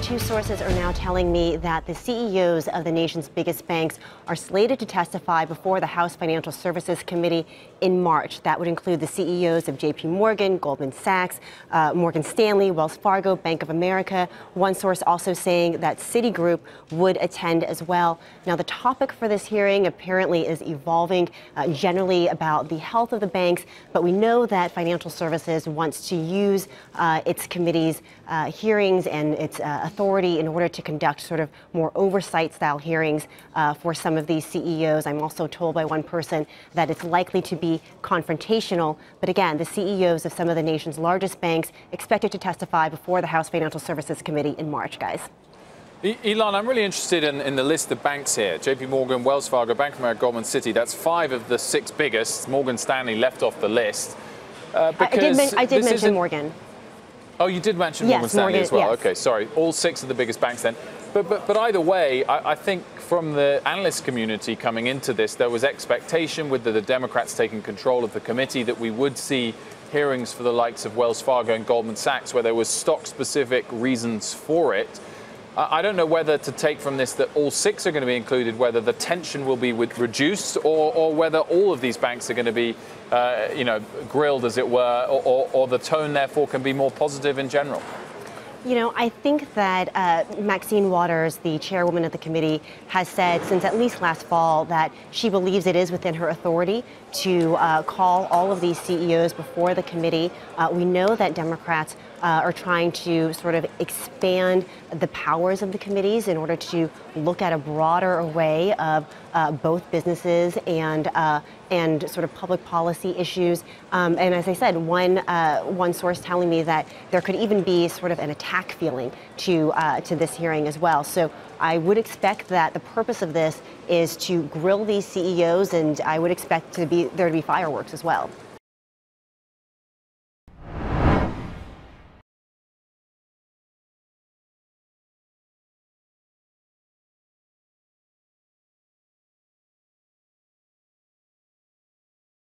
Two sources are now telling me that the CEOs of the nation's biggest banks are slated to testify before the House Financial Services Committee in March. That would include the CEOs of JP Morgan, Goldman Sachs, uh, Morgan Stanley, Wells Fargo, Bank of America. One source also saying that Citigroup would attend as well. Now, the topic for this hearing apparently is evolving uh, generally about the health of the banks, but we know that financial services wants to use uh, its committee's uh, hearings and its uh, authority in order to conduct sort of more oversight style hearings uh, for some of these CEOs. I'm also told by one person that it's likely to be confrontational. But again, the CEOs of some of the nation's largest banks expected to testify before the House Financial Services Committee in March, guys. Ylan, I'm really interested in, in, the list of banks here. JP Morgan, Wells Fargo, Bank of America, Goldman Citi. That's five of the six biggest. Morgan Stanley left off the list. Uh, I did, men- I did mention Morgan. Oh, you did mention yes, Morgan Stanley Morgan, as well. Yes. Okay, sorry. All six of the biggest banks then. But, but, but either way, I, I, think from the analyst community coming into this, there was expectation with the, the Democrats taking control of the committee that we would see hearings for the likes of Wells Fargo and Goldman Sachs where there was stock-specific reasons for it. I don't know whether to take from this that all six are going to be included, whether the tension will be reduced, or, or whether all of these banks are going to be, uh, you know, grilled, as it were, or, or, or the tone therefore can be more positive in general. You know, I think that uh, Maxine Waters, the chairwoman of the committee, has said since at least last fall that she believes it is within her authority to uh, call all of these CEOs before the committee. Uh, we know that Democrats uh, are trying to sort of expand the powers of the committees in order to look at a broader array of uh, both businesses and uh, and sort of public policy issues. Um, and as I said, one uh, one source telling me that there could even be sort of an attack feeling to uh, to this hearing as well. So I would expect that the purpose of this is to grill these CEOs, and I would expect to be there to be fireworks as well.